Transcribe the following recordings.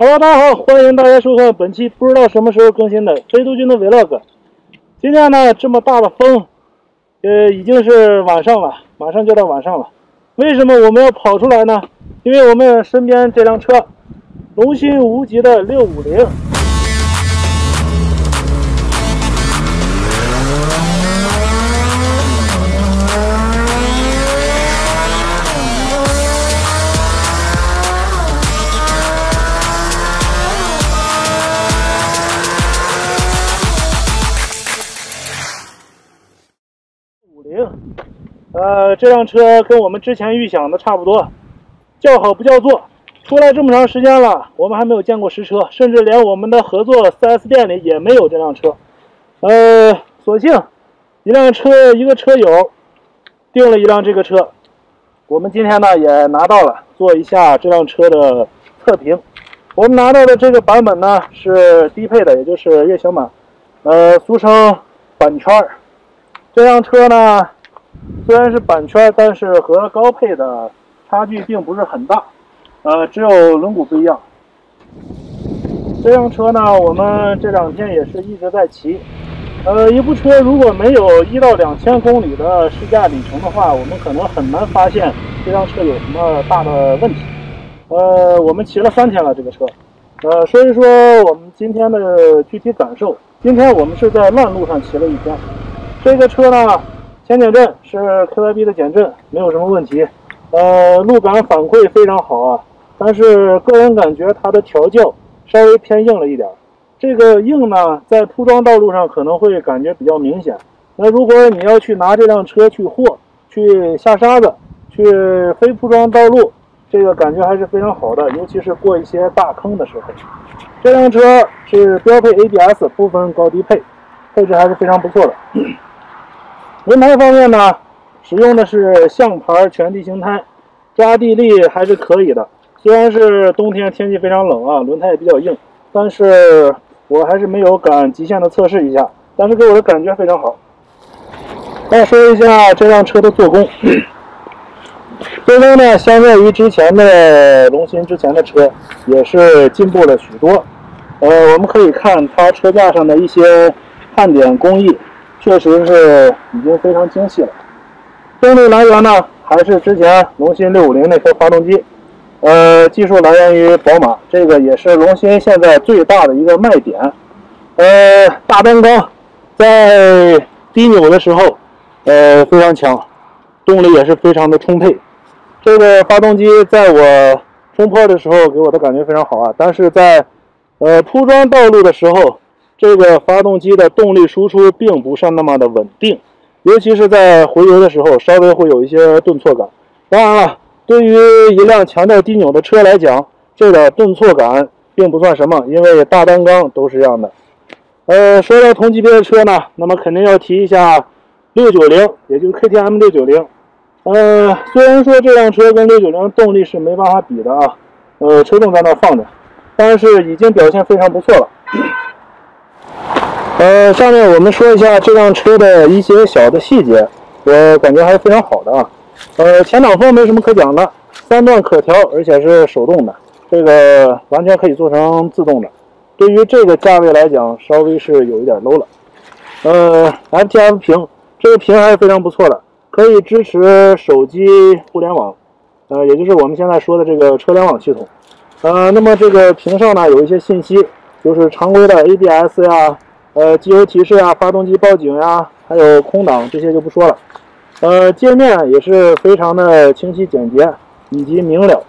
Hello，大家好，欢迎大家收看本期不知道什么时候更新的飞度君的 Vlog。今天呢，这么大的风，呃，已经是晚上了，马上就到晚上了。为什么我们要跑出来呢？因为我们身边这辆车，龙芯无极的六五零。零，呃，这辆车跟我们之前预想的差不多，叫好不叫座。出来这么长时间了，我们还没有见过实车，甚至连我们的合作 4S 店里也没有这辆车。呃，所幸一辆车一个车友订了一辆这个车，我们今天呢也拿到了，做一下这辆车的测评。我们拿到的这个版本呢是低配的，也就是悦行版，呃，俗称板圈儿。这辆车呢，虽然是板圈，但是和高配的差距并不是很大，呃，只有轮毂不一样。这辆车呢，我们这两天也是一直在骑。呃，一部车如果没有一到两千公里的试驾里程的话，我们可能很难发现这辆车有什么大的问题。呃，我们骑了三天了这个车，呃，所以说我们今天的具体感受，今天我们是在烂路上骑了一天。这个车呢，前减震是 KYB 的减震，没有什么问题。呃，路感反馈非常好啊，但是个人感觉它的调教稍微偏硬了一点。这个硬呢，在铺装道路上可能会感觉比较明显。那如果你要去拿这辆车去货、去下沙子、去非铺装道路，这个感觉还是非常好的，尤其是过一些大坑的时候。这辆车是标配 ABS，不分高低配，配置还是非常不错的。轮胎方面呢，使用的是象牌全地形胎，抓地力还是可以的。虽然是冬天天气非常冷啊，轮胎也比较硬，但是我还是没有敢极限的测试一下，但是给我的感觉非常好。再说一下这辆车的做工，做工呢，相较于之前的龙芯之前的车，也是进步了许多。呃，我们可以看它车架上的一些焊点工艺。确实是已经非常精细了。动力来源呢，还是之前龙芯六五零那颗发动机。呃，技术来源于宝马，这个也是龙芯现在最大的一个卖点。呃，大单缸在低扭的时候，呃，非常强，动力也是非常的充沛。这个发动机在我冲坡的时候给我的感觉非常好啊，但是在呃铺装道路的时候。这个发动机的动力输出并不是那么的稳定，尤其是在回油的时候，稍微会有一些顿挫感。当然了，对于一辆强调低扭的车来讲，这个顿挫感并不算什么，因为大单缸都是这样的。呃，说到同级别的车呢，那么肯定要提一下六九零，也就是 KTM 六九零。呃，虽然说这辆车跟六九零动力是没办法比的啊，呃，车重在那放着，但是已经表现非常不错了。呃，下面我们说一下这辆车的一些小的细节，我感觉还是非常好的啊。呃，前挡风没什么可讲的，三段可调，而且是手动的，这个完全可以做成自动的。对于这个价位来讲，稍微是有一点 low 了。呃，FTF 屏，这个屏还是非常不错的，可以支持手机互联网，呃，也就是我们现在说的这个车联网系统。呃，那么这个屏上呢有一些信息，就是常规的 ABS 呀。呃，机油提示啊，发动机报警呀，还有空挡这些就不说了。呃，界面也是非常的清晰简洁以及明了。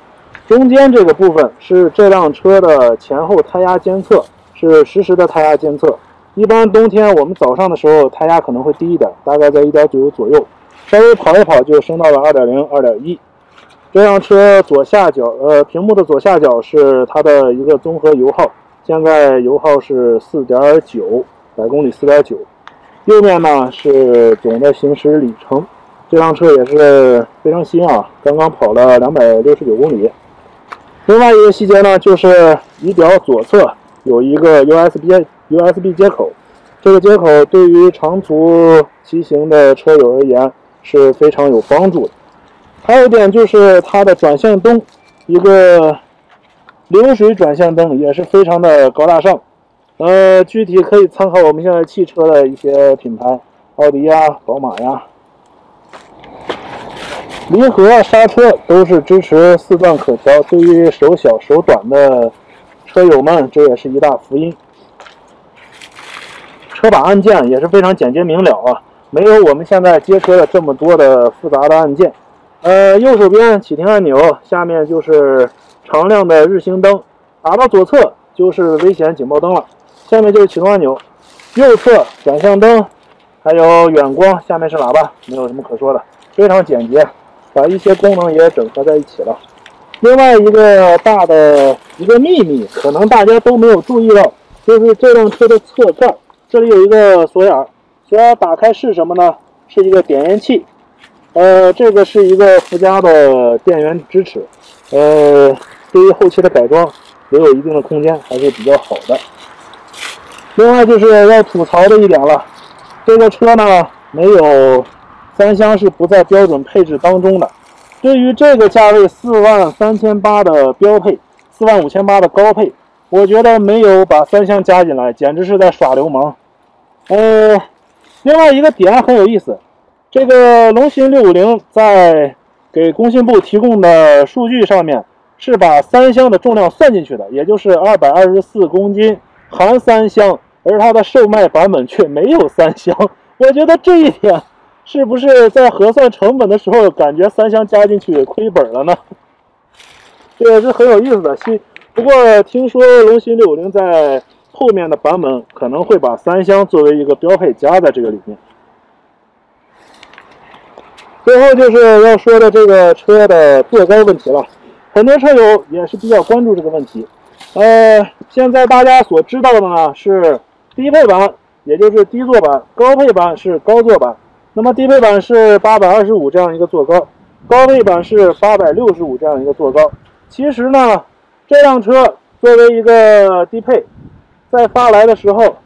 中间这个部分是这辆车的前后胎压监测，是实时的胎压监测。一般冬天我们早上的时候胎压可能会低一点，大概在一点九左右，稍微跑一跑就升到了二点零、二点一。这辆车左下角，呃，屏幕的左下角是它的一个综合油耗，现在油耗是四点九。百公里四点九，右面呢是总的行驶里程。这辆车也是非常新啊，刚刚跑了两百六十九公里。另外一个细节呢，就是仪表左侧有一个 USB USB 接口，这个接口对于长途骑行的车友而言是非常有帮助的。还有一点就是它的转向灯，一个流水转向灯也是非常的高大上。呃，具体可以参考我们现在汽车的一些品牌，奥迪呀、宝马呀。离合、刹车都是支持四段可调，对于手小手短的车友们，这也是一大福音。车把按键也是非常简洁明了啊，没有我们现在街车的这么多的复杂的按键。呃，右手边启停按钮，下面就是常亮的日行灯，打到左侧就是危险警报灯了，下面就是启动按钮。右侧转向灯，还有远光，下面是喇叭，没有什么可说的，非常简洁。把一些功能也整合在一起了。另外一个大的一个秘密，可能大家都没有注意到，就是这辆车的侧盖，这里有一个锁眼，锁眼打开是什么呢？是一个点烟器。呃，这个是一个附加的电源支持。呃，对于后期的改装，也有一定的空间，还是比较好的。另外就是要吐槽的一点了，这个车呢没有。三厢是不在标准配置当中的。对于这个价位四万三千八的标配，四万五千八的高配，我觉得没有把三厢加进来，简直是在耍流氓。呃，另外一个点很有意思，这个龙芯六五零在给工信部提供的数据上面是把三厢的重量算进去的，也就是二百二十四公斤含三厢，而它的售卖版本却没有三厢。我觉得这一点。是不是在核算成本的时候，感觉三厢加进去亏本了呢？这也是很有意思的。新不过听说龙芯六五零在后面的版本可能会把三厢作为一个标配加在这个里面。最后就是要说的这个车的坐高问题了，很多车友也是比较关注这个问题。呃，现在大家所知道的呢是低配版，也就是低座版；高配版是高座版。那么低配版是八百二十五这样一个坐高，高配版是八百六十五这样一个坐高。其实呢，这辆车作为一个低配，在发来的时候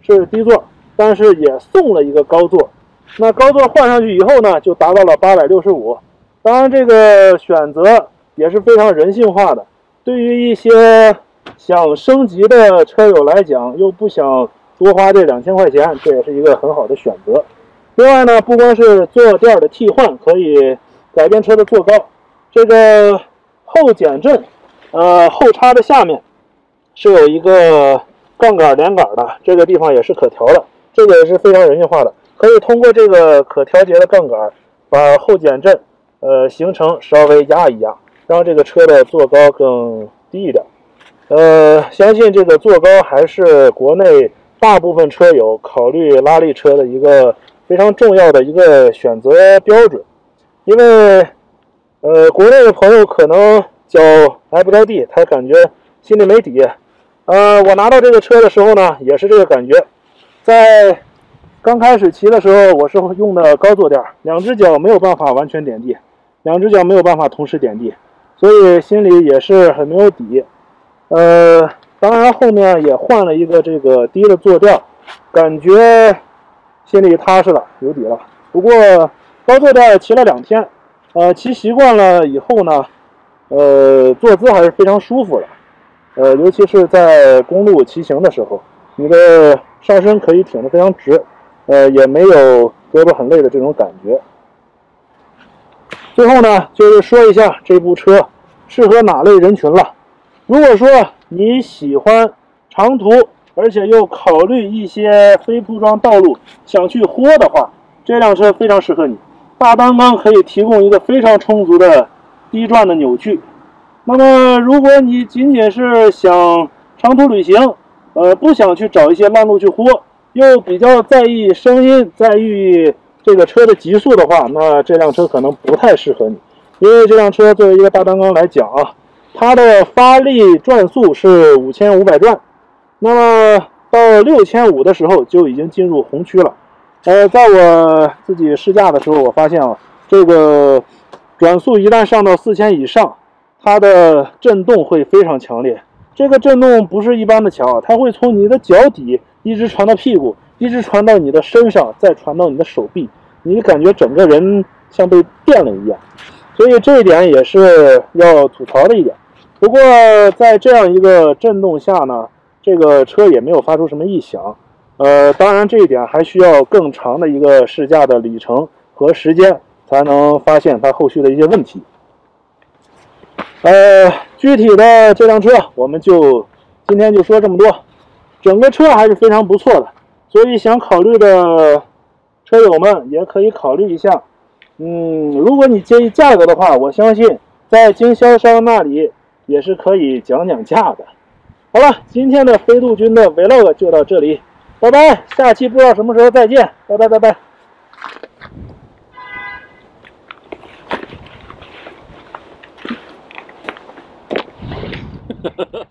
是低座，但是也送了一个高座。那高座换上去以后呢，就达到了八百六十五。当然，这个选择也是非常人性化的。对于一些想升级的车友来讲，又不想多花这两千块钱，这也是一个很好的选择。另外呢，不光是坐垫的替换可以改变车的坐高，这个后减震，呃，后叉的下面是有一个杠杆连杆的，这个地方也是可调的，这个也是非常人性化的，可以通过这个可调节的杠杆把后减震，呃，行程稍微压一压，让这个车的坐高更低一点。呃，相信这个坐高还是国内大部分车友考虑拉力车的一个。非常重要的一个选择标准，因为，呃，国内的朋友可能脚挨不着地，他感觉心里没底。呃，我拿到这个车的时候呢，也是这个感觉。在刚开始骑的时候，我是用的高坐垫，两只脚没有办法完全点地，两只脚没有办法同时点地，所以心里也是很没有底。呃，当然后面也换了一个这个低的坐垫，感觉。心里踏实了，有底了。不过高坐垫骑了两天，呃，骑习惯了以后呢，呃，坐姿还是非常舒服的。呃，尤其是在公路骑行的时候，你的上身可以挺得非常直，呃，也没有胳膊很累的这种感觉。最后呢，就是说一下这部车适合哪类人群了。如果说你喜欢长途，而且又考虑一些非铺装道路想去豁的话，这辆车非常适合你。大单缸可以提供一个非常充足的低转的扭矩。那么，如果你仅仅是想长途旅行，呃，不想去找一些烂路去豁，又比较在意声音、在意这个车的极速的话，那这辆车可能不太适合你。因为这辆车作为一个大单缸来讲啊，它的发力转速是五千五百转。那么到六千五的时候就已经进入红区了。呃，在我自己试驾的时候，我发现啊，这个转速一旦上到四千以上，它的震动会非常强烈。这个震动不是一般的强，它会从你的脚底一直传到屁股，一直传到你的身上，再传到你的手臂，你感觉整个人像被电了一样。所以这一点也是要吐槽的一点。不过在这样一个震动下呢，这个车也没有发出什么异响。呃，当然这一点还需要更长的一个试驾的里程和时间，才能发现它后续的一些问题。呃，具体的这辆车我们就今天就说这么多。整个车还是非常不错的，所以想考虑的车友们也可以考虑一下。嗯，如果你介意价格的话，我相信在经销商那里也是可以讲讲价的。好了，今天的飞度君的 vlog 就到这里，拜拜，下期不知道什么时候再见，拜拜拜拜。